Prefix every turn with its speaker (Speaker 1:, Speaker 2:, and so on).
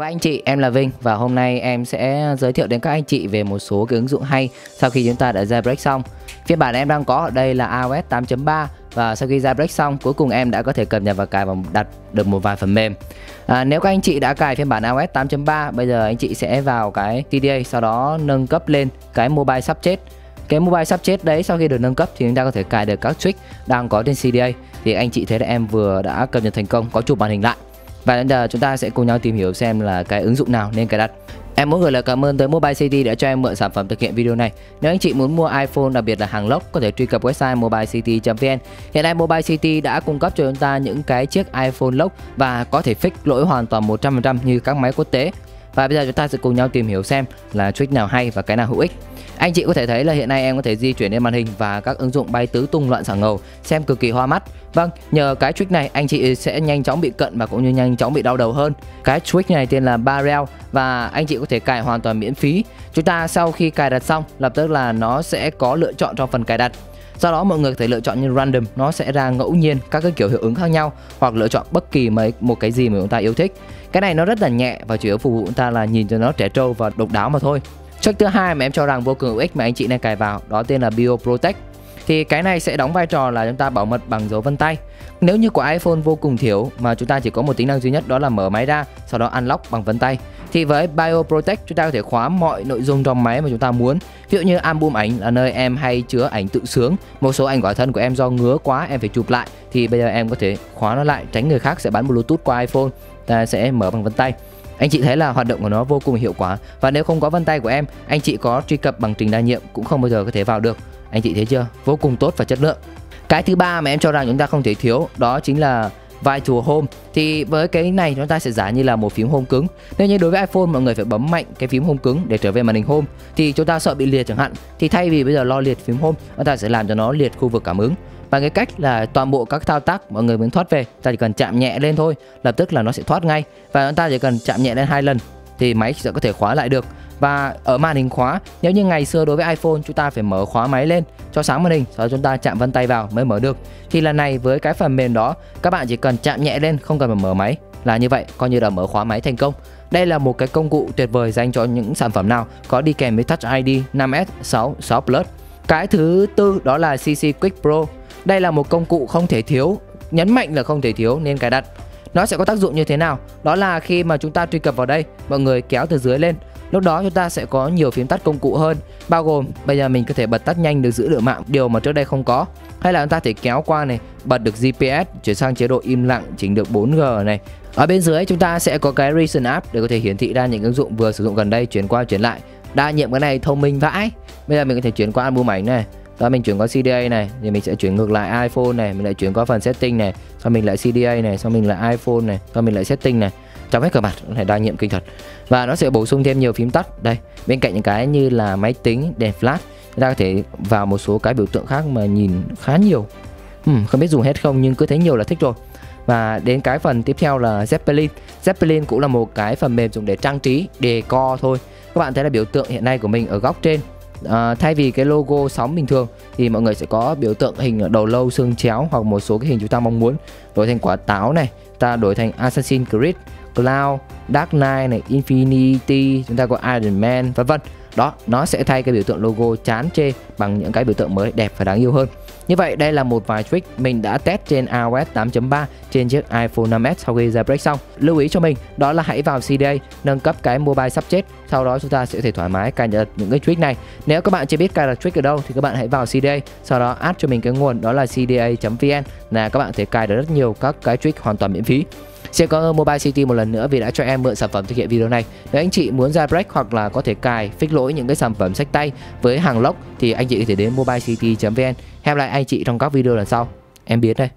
Speaker 1: Các anh chị, em là Vinh và hôm nay em sẽ giới thiệu đến các anh chị về một số cái ứng dụng hay sau khi chúng ta đã jailbreak xong. Phiên bản em đang có ở đây là iOS 8.3 và sau khi jailbreak xong cuối cùng em đã có thể cập nhật và cài và đặt được một vài phần mềm. À, nếu các anh chị đã cài phiên bản iOS 8.3 bây giờ anh chị sẽ vào cái TDA sau đó nâng cấp lên cái mobile sắp chết cái mobile sắp chết đấy sau khi được nâng cấp thì chúng ta có thể cài được các trick đang có trên CDA thì anh chị thấy là em vừa đã cập nhật thành công có chụp màn hình lại và bây giờ chúng ta sẽ cùng nhau tìm hiểu xem là cái ứng dụng nào nên cài đặt Em muốn gửi lời cảm ơn tới Mobile City đã cho em mượn sản phẩm thực hiện video này. Nếu anh chị muốn mua iPhone, đặc biệt là hàng lốc, có thể truy cập website mobilecity.vn. Hiện nay Mobile City đã cung cấp cho chúng ta những cái chiếc iPhone lốc và có thể fix lỗi hoàn toàn 100% như các máy quốc tế. Và bây giờ chúng ta sẽ cùng nhau tìm hiểu xem là trick nào hay và cái nào hữu ích. Anh chị có thể thấy là hiện nay em có thể di chuyển lên màn hình và các ứng dụng bay tứ tung loạn xả ngầu xem cực kỳ hoa mắt. Vâng, nhờ cái trick này anh chị sẽ nhanh chóng bị cận và cũng như nhanh chóng bị đau đầu hơn. Cái trick này tên là Barrel và anh chị có thể cài hoàn toàn miễn phí. Chúng ta sau khi cài đặt xong lập tức là nó sẽ có lựa chọn trong phần cài đặt. Sau đó mọi người có thể lựa chọn như random, nó sẽ ra ngẫu nhiên các cái kiểu hiệu ứng khác nhau hoặc lựa chọn bất kỳ mấy một cái gì mà chúng ta yêu thích. Cái này nó rất là nhẹ và chủ yếu phục vụ chúng ta là nhìn cho nó trẻ trâu và độc đáo mà thôi. Check thứ hai mà em cho rằng vô cùng hữu ích mà anh chị nên cài vào đó tên là Bio Protect. Thì cái này sẽ đóng vai trò là chúng ta bảo mật bằng dấu vân tay. Nếu như của iPhone vô cùng thiếu mà chúng ta chỉ có một tính năng duy nhất đó là mở máy ra, sau đó unlock bằng vân tay. Thì với BioProtect chúng ta có thể khóa mọi nội dung trong máy mà chúng ta muốn. Ví dụ như album ảnh là nơi em hay chứa ảnh tự sướng, một số ảnh quả thân của em do ngứa quá em phải chụp lại thì bây giờ em có thể khóa nó lại tránh người khác sẽ bắn Bluetooth qua iPhone. Ta sẽ mở bằng vân tay. Anh chị thấy là hoạt động của nó vô cùng hiệu quả Và nếu không có vân tay của em Anh chị có truy cập bằng trình đa nhiệm cũng không bao giờ có thể vào được anh chị thấy chưa? Vô cùng tốt và chất lượng. Cái thứ ba mà em cho rằng chúng ta không thể thiếu, Đó chính là Virtual Home. Thì với cái này chúng ta sẽ giả như là một phím home cứng. Nếu như đối với iPhone, mọi người phải bấm mạnh cái phím home cứng để trở về màn hình home. Thì chúng ta sợ bị liệt chẳng hạn. Thì thay vì bây giờ lo liệt phím home, chúng ta sẽ làm cho nó liệt khu vực cảm ứng. Và cái cách là toàn bộ các thao tác mọi người muốn thoát về, ta chỉ cần chạm nhẹ lên thôi. Lập tức là nó sẽ thoát ngay. Và chúng ta chỉ cần chạm nhẹ lên hai lần, thì máy sẽ có thể khóa lại được và ở màn hình khóa nếu như ngày xưa đối với iPhone chúng ta phải mở khóa máy lên cho sáng màn hình sau đó chúng ta chạm vân tay vào mới mở được thì lần này với cái phần mềm đó các bạn chỉ cần chạm nhẹ lên không cần phải mở máy là như vậy coi như là mở khóa máy thành công đây là một cái công cụ tuyệt vời dành cho những sản phẩm nào có đi kèm với Touch ID 5S 6 6 Plus cái thứ tư đó là CC Quick Pro đây là một công cụ không thể thiếu, nhấn mạnh là không thể thiếu nên cài đặt. Nó sẽ có tác dụng như thế nào? Đó là khi mà chúng ta truy cập vào đây, mọi người kéo từ dưới lên. Lúc đó chúng ta sẽ có nhiều phím tắt công cụ hơn, bao gồm bây giờ mình có thể bật tắt nhanh được giữ liệu mạng, điều mà trước đây không có. Hay là chúng ta thể kéo qua này, bật được GPS, chuyển sang chế độ im lặng, chỉnh được 4G này. Ở bên dưới chúng ta sẽ có cái Recent App để có thể hiển thị ra những ứng dụng vừa sử dụng gần đây chuyển qua chuyển lại. Đa nhiệm cái này thông minh vãi. Bây giờ mình có thể chuyển qua album ảnh này, đó mình chuyển qua CDA này thì mình sẽ chuyển ngược lại iPhone này mình lại chuyển qua phần setting này xong mình lại CDA này sau mình lại iPhone này xong mình lại setting này trong hết cả mặt nó thể đa nhiệm kinh thật và nó sẽ bổ sung thêm nhiều phím tắt. Đây bên cạnh những cái như là máy tính đèn flash chúng ta có thể vào một số cái biểu tượng khác mà nhìn khá nhiều. Uhm, không biết dùng hết không nhưng cứ thấy nhiều là thích rồi. Và đến cái phần tiếp theo là Zeppelin. Zeppelin cũng là một cái phần mềm dùng để trang trí đề co thôi. Các bạn thấy là biểu tượng hiện nay của mình ở góc trên. À, thay vì cái logo sóng bình thường thì mọi người sẽ có biểu tượng hình đầu lâu xương chéo hoặc một số cái hình chúng ta mong muốn. Đổi thành quả táo này ta đổi thành Assassin's Creed. Cloud Dark Knight này Infinity chúng ta có Iron Man vân vân đó nó sẽ thay cái biểu tượng logo chán chê bằng những cái biểu tượng mới đẹp và đáng yêu hơn như vậy đây là một vài trick mình đã test trên iOS 8.3 trên chiếc iPhone 5s sau khi jailbreak xong. Lưu ý cho mình đó là hãy vào CDA nâng cấp cái mobile sắp chết, sau đó chúng ta sẽ thể thoải mái cài đặt những cái trick này. Nếu các bạn chưa biết cài đặt trick ở đâu thì các bạn hãy vào CDA, sau đó add cho mình cái nguồn đó là cda.vn là các bạn thể cài được rất nhiều các cái trick hoàn toàn miễn phí. Xin cảm ơn Mobile City một lần nữa vì đã cho em mượn sản phẩm thực hiện video này. Nếu anh chị muốn ra break hoặc là có thể cài, fix lỗi những cái sản phẩm sách tay với hàng lốc thì anh chị có thể đến mobilecity.vn. Hẹn lại anh chị trong các video lần sau. Em biết đây.